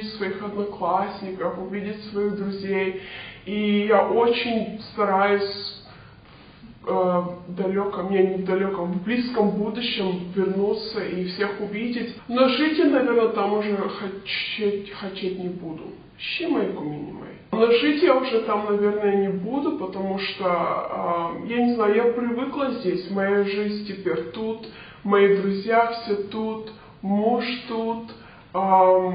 увидеть своих одноклассников, увидеть своих друзей. И я очень стараюсь э, в далеком, я не в далеком, в близком будущем вернуться и всех увидеть. Но жить я, наверное, там уже хотеть, хотеть не буду. Щи мои кумини мои. Но жить я уже там, наверное, не буду, потому что, э, я не знаю, я привыкла здесь. Моя жизнь теперь тут, мои друзья все тут, муж тут. Э,